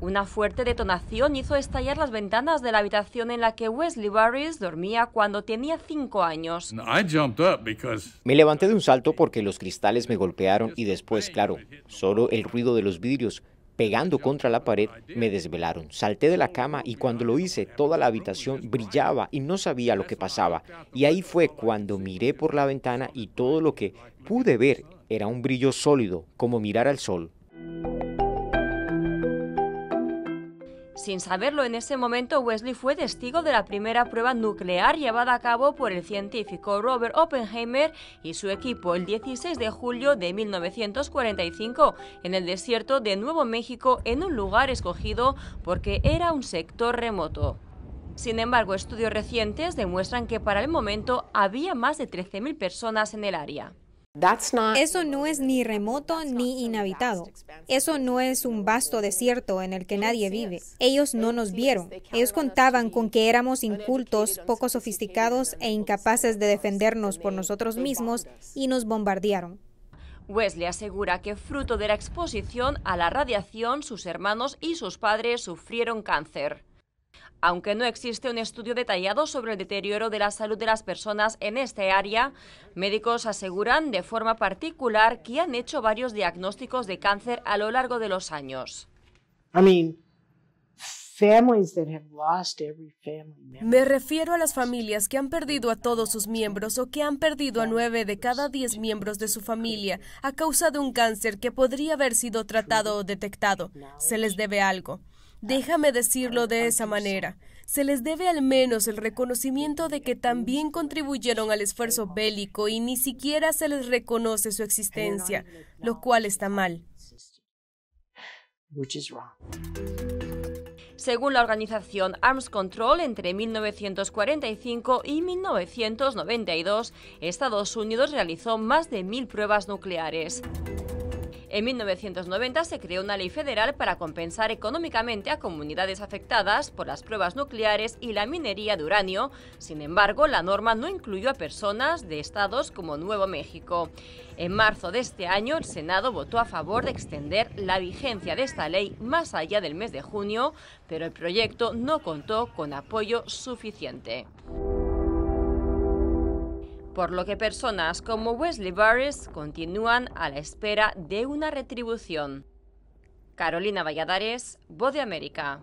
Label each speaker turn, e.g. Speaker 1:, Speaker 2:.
Speaker 1: Una fuerte detonación hizo estallar las ventanas de la habitación en la que Wesley Barris dormía cuando tenía cinco años.
Speaker 2: Me levanté de un salto porque los cristales me golpearon y después, claro, solo el ruido de los vidrios pegando contra la pared me desvelaron. Salté de la cama y cuando lo hice toda la habitación brillaba y no sabía lo que pasaba. Y ahí fue cuando miré por la ventana y todo lo que pude ver era un brillo sólido, como mirar al sol.
Speaker 1: Sin saberlo en ese momento, Wesley fue testigo de la primera prueba nuclear llevada a cabo por el científico Robert Oppenheimer y su equipo el 16 de julio de 1945 en el desierto de Nuevo México en un lugar escogido porque era un sector remoto. Sin embargo, estudios recientes demuestran que para el momento había más de 13.000 personas en el área.
Speaker 3: Eso no es ni remoto ni inhabitado. Eso no es un vasto desierto en el que nadie vive. Ellos no nos vieron. Ellos contaban con que éramos incultos, poco sofisticados e incapaces de defendernos por nosotros mismos y nos bombardearon.
Speaker 1: Wesley asegura que fruto de la exposición a la radiación, sus hermanos y sus padres sufrieron cáncer. Aunque no existe un estudio detallado sobre el deterioro de la salud de las personas en este área, médicos aseguran de forma particular que han hecho varios diagnósticos de cáncer a lo largo de los años.
Speaker 4: Me refiero a las familias que han perdido a todos sus miembros o que han perdido a nueve de cada diez miembros de su familia a causa de un cáncer que podría haber sido tratado o detectado. Se les debe algo. Déjame decirlo de esa manera. Se les debe al menos el reconocimiento de que también contribuyeron al esfuerzo bélico y ni siquiera se les reconoce su existencia, lo cual está mal.
Speaker 1: Según la organización Arms Control, entre 1945 y 1992, Estados Unidos realizó más de mil pruebas nucleares. En 1990 se creó una ley federal para compensar económicamente a comunidades afectadas por las pruebas nucleares y la minería de uranio. Sin embargo, la norma no incluyó a personas de estados como Nuevo México. En marzo de este año, el Senado votó a favor de extender la vigencia de esta ley más allá del mes de junio, pero el proyecto no contó con apoyo suficiente por lo que personas como Wesley Barris continúan a la espera de una retribución. Carolina Valladares, Voz de América.